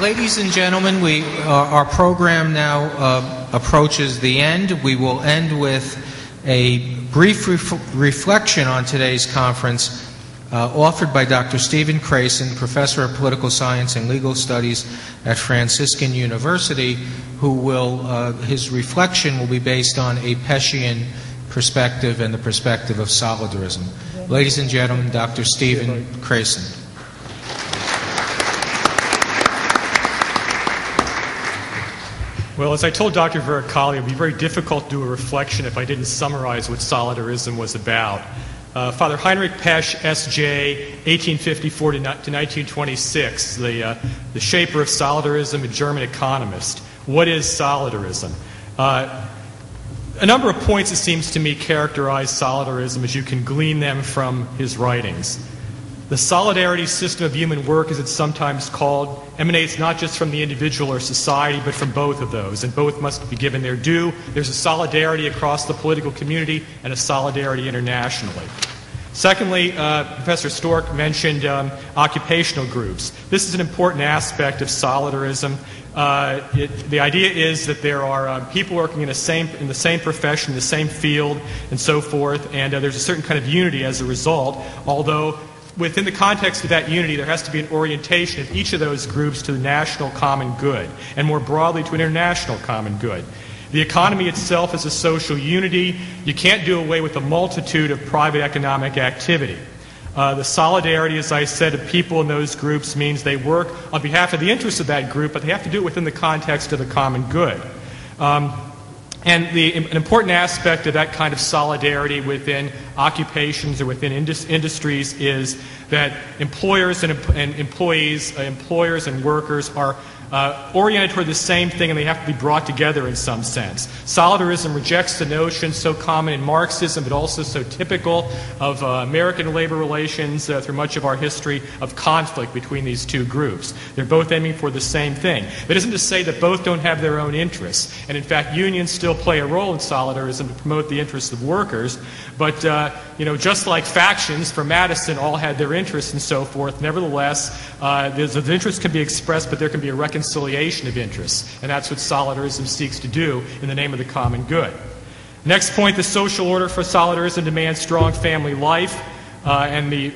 Ladies and gentlemen, we, our program now uh, approaches the end. We will end with a brief ref- reflection on today's conference uh, offered by Dr. Stephen Krason, Professor of Political Science and Legal Studies at Franciscan University, who will, uh, his reflection will be based on a Pescian perspective and the perspective of solidarism. Ladies and gentlemen, Dr. Stephen Krason. Well, as I told Dr. Varacalli, it would be very difficult to do a reflection if I didn't summarize what solidarism was about. Uh, Father Heinrich Pesch, S.J., 1854 to, 1926, the, uh, the shaper of solidarism, a German economist. What is solidarism? Uh, a number of points, it seems to me, characterize solidarism as you can glean them from his writings. The solidarity system of human work, as it's sometimes called, emanates not just from the individual or society, but from both of those, and both must be given their due. There's a solidarity across the political community and a solidarity internationally. Secondly, uh, Professor Storck mentioned um, occupational groups. This is an important aspect of solidarism. Uh, it, the idea is that there are uh, people working in, same, in, the same profession, the same field, and so forth, and uh, there's a certain kind of unity as a result, although within the context of that unity, there has to be an orientation of each of those groups to the national common good, and more broadly to an international common good. The economy itself is a social unity. You can't do away with a multitude of private economic activity. Uh, the solidarity, as I said, of people in those groups means they work on behalf of the interests of that group, but they have to do it within the context of the common good. Um, and the, an important aspect of that kind of solidarity within occupations or within indus- industries is that employers and, and employees, uh, employers and workers are uh, oriented toward the same thing and they have to be brought together in some sense. Solidarism rejects the notion so common in Marxism, but also so typical of uh, American labor relations uh, through much of our history of conflict between these two groups. They're both aiming for the same thing. That isn't to say that both don't have their own interests. And in fact, unions still play a role in solidarism to promote the interests of workers. But, uh, you know, just like factions for Madison all had their interests and so forth, nevertheless, uh, the interests can be expressed, but there can be a reconciliation reconciliation of interests. And that's what solidarism seeks to do in the name of the common good. Next point the social order for solidarism demands strong family life. Uh, and the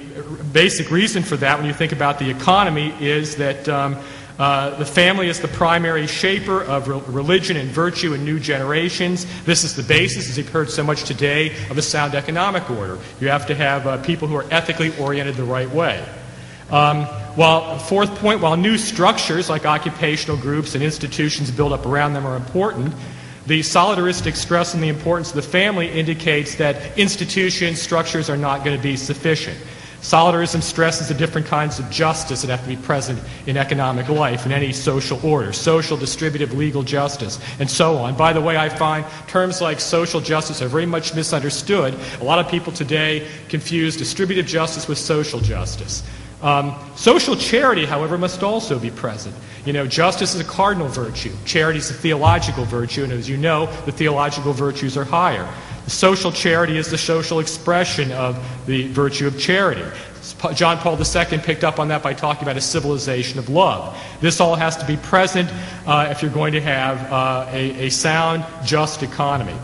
basic reason for that, when you think about the economy, is that um, uh, the family is the primary shaper of re- religion and virtue in new generations. This is the basis, as you've heard so much today, of a sound economic order. You have to have uh, people who are ethically oriented the right way. Um, while, fourth point, while new structures like occupational groups and institutions built up around them are important, the solidaristic stress on the importance of the family indicates that institutions, structures are not going to be sufficient. Solidarism stresses the different kinds of justice that have to be present in economic life, in any social order social, distributive, legal justice, and so on. By the way, I find terms like social justice are very much misunderstood. A lot of people today confuse distributive justice with social justice. Um, social charity, however, must also be present. You know, justice is a cardinal virtue. Charity is a theological virtue, and as you know, the theological virtues are higher. Social charity is the social expression of the virtue of charity. John Paul II picked up on that by talking about a civilization of love. This all has to be present uh, if you're going to have uh, a, a, sound, just economy.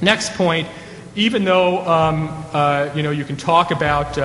Next point, even though um, uh, you know you can talk about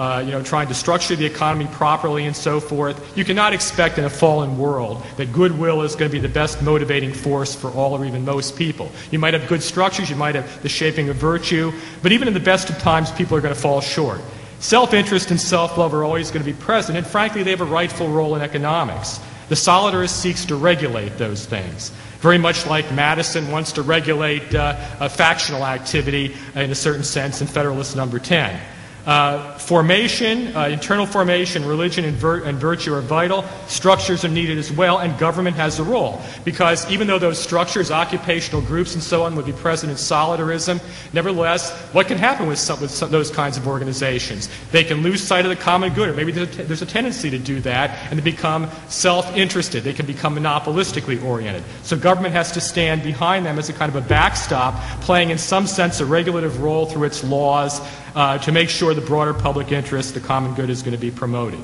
uh, you know, trying to structure the economy properly and so forth. You cannot expect in a fallen world that goodwill is going to be the best motivating force for all or even most people. You might have good structures, you might have the shaping of virtue, but even in the best of times, people are going to fall short. Self interest and self love are always going to be present, and frankly, they have a rightful role in economics. The solidarist seeks to regulate those things. Very much like Madison wants to regulate uh, factional activity in a certain sense in Federalist Number 10. Uh, formation, uh, internal formation, religion, and, vir- and, virtue are vital. Structures are needed as well, and government has a role. Because even though those structures, occupational groups, and so on would be present in solidarism, nevertheless, what can happen with, some, with some, those kinds of organizations? They can lose sight of the common good, or maybe there's a, there's a tendency to do that, and to become self interested. They can become monopolistically oriented. So government has to stand behind them as a kind of a backstop, playing in some sense a regulative role through its laws uh, to make sure the broader public interest, the common good, is going to be promoted.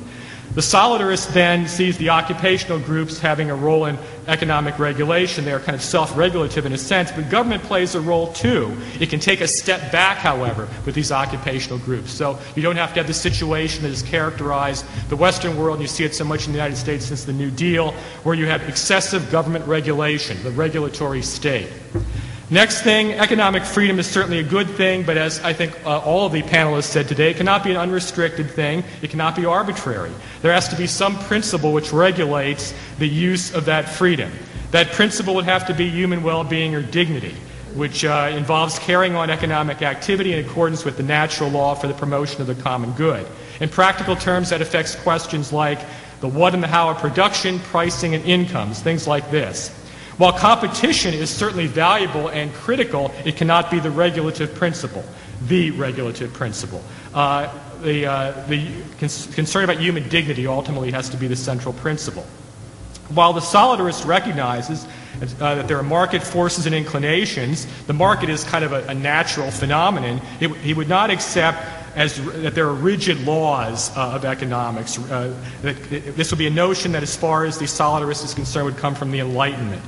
The solidarist then sees the occupational groups having a role in economic regulation. They are kind of self regulative in a sense, but government plays a role too. It can take a step back, however, with these occupational groups. So you don't have to have the situation that has characterized the Western world, and you see it so much in the United States since the New Deal, where you have excessive government regulation, the regulatory state. Next thing, economic freedom is certainly a good thing, but as I think uh, all of the panelists said today, it cannot be an unrestricted thing. It cannot be arbitrary. There has to be some principle which regulates the use of that freedom. That principle would have to be human well being or dignity, which uh, involves carrying on economic activity in accordance with the natural law for the promotion of the common good. In practical terms, that affects questions like the what and the how of production, pricing, and incomes, things like this. While competition is certainly valuable and critical, it cannot be the regulative principle, the regulative principle. Uh, the, uh, the concern about human dignity ultimately has to be the central principle. While the solidarist recognizes uh, that there are market forces and inclinations, the market is kind of a, a natural phenomenon, it, he would not accept as, that there are rigid laws uh, of economics. Uh, that, this would be a notion that, as far as the solidarist is concerned, would come from the Enlightenment.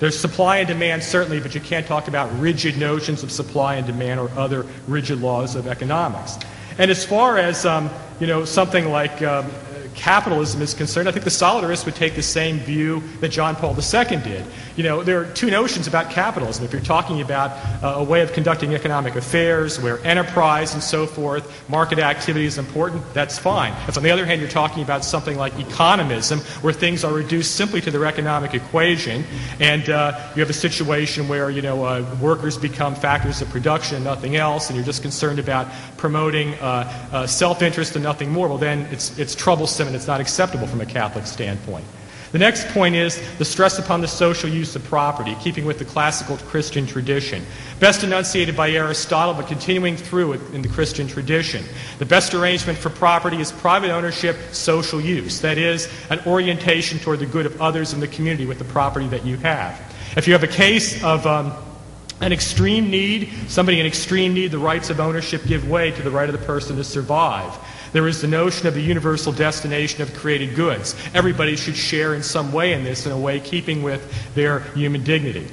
There's supply and demand, certainly, but you can't talk about rigid notions of supply and demand or other rigid laws of economics. And as far as um, you know, something like um, capitalism is concerned, I think the solidarists would take the same view that John Paul II did. You know, there are two notions about capitalism. If you're talking about uh, a way of conducting economic affairs where enterprise and so forth, market activity is important, that's fine. If on the other hand you're talking about something like economism, where things are reduced simply to their economic equation, and uh, you have a situation where, you know, uh, workers become factors of production and nothing else, and you're just concerned about promoting uh, uh, self-interest and nothing more, well then it's, it's troublesome and it's not acceptable from a Catholic standpoint. The next point is the stress upon the social use of property, keeping with the classical Christian tradition. Best enunciated by Aristotle, but continuing through in the Christian tradition. The best arrangement for property is private ownership, social use. That is, an orientation toward the good of others in the community with the property that you have. If you have a case of um, an extreme need, somebody in extreme need, the rights of ownership give way to the right of the person to survive. There is the notion of the universal destination of created goods. Everybody should share in some way in this, in a way keeping with their human dignity.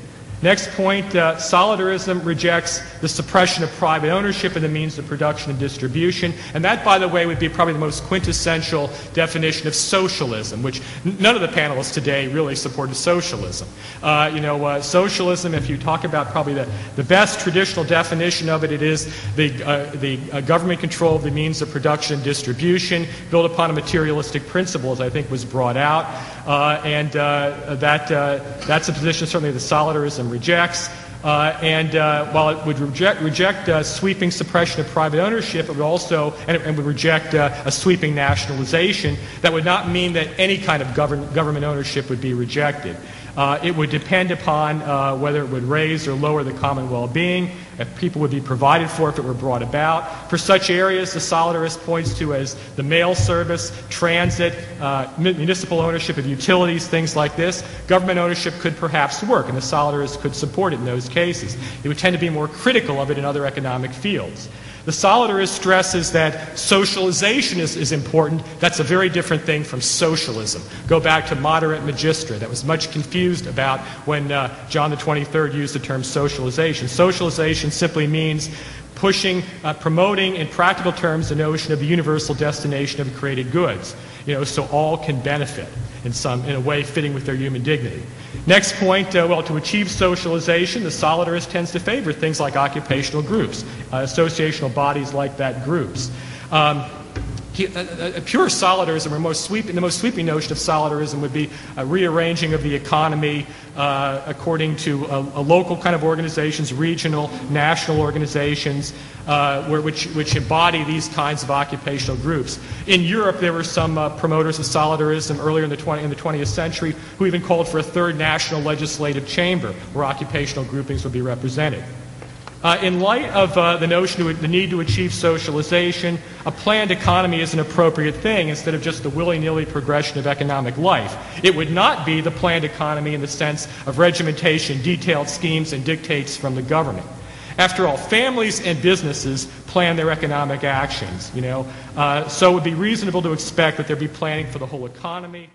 Next point, uh, solidarism rejects the suppression of private ownership and the means of production and distribution. And that, by the way, would be probably the most quintessential definition of socialism, which none of the panelists today really supported socialism. Uh, you know, uh, socialism, if you talk about probably the, the best traditional definition of it, it is the, uh, the uh, government control of the means of production and distribution, built upon a materialistic principle, as I think was brought out. Uh, and that, that's a position certainly the solidarism rejects. Uh, and uh, while it would reject, reject uh, sweeping suppression of private ownership, it would also and it, and would reject uh, a sweeping nationalization. That would not mean that any kind of govern, government ownership would be rejected. Uh, it would depend upon uh, whether it would raise or lower the common well-being, if people would be provided for if it were brought about. For such areas, the Solidarist points to as the mail service, transit, uh, municipal ownership of utilities, things like this. Government ownership could perhaps work, and the Solidarists could support it in those cases. It would tend to be more critical of it in other economic fields. The solidarist stresses that socialization is, is, important. That's a very different thing from socialism. Go back to Mater et Magistra that was much confused about when uh, John the 23rd used the term socialization. Socialization simply means pushing, uh, promoting in practical terms the notion of the universal destination of created goods, you know, so all can benefit in some, in a way fitting with their human dignity. Next point, uh, well, to achieve socialization, the solidarist tends to favor things like occupational groups, uh, associational bodies like that groups. Um, he, a, pure solidarism, or most the most sweeping notion of solidarism would be a rearranging of the economy uh, according to a, a, local kind of organizations, regional, national organizations, uh, where, which, which embody these kinds of occupational groups. In Europe, there were some uh, promoters of solidarism earlier in the, 20, in the 20th century who even called for a third national legislative chamber where occupational groupings would be represented. Uh, in light of uh, the notion of the need to achieve socialization, a planned economy is an appropriate thing instead of just the willy-nilly progression of economic life. It would not be the planned economy in the sense of regimentation, detailed schemes, and dictates from the government. After all, families and businesses plan their economic actions, you know, uh, so it would be reasonable to expect that there'd be planning for the whole economy.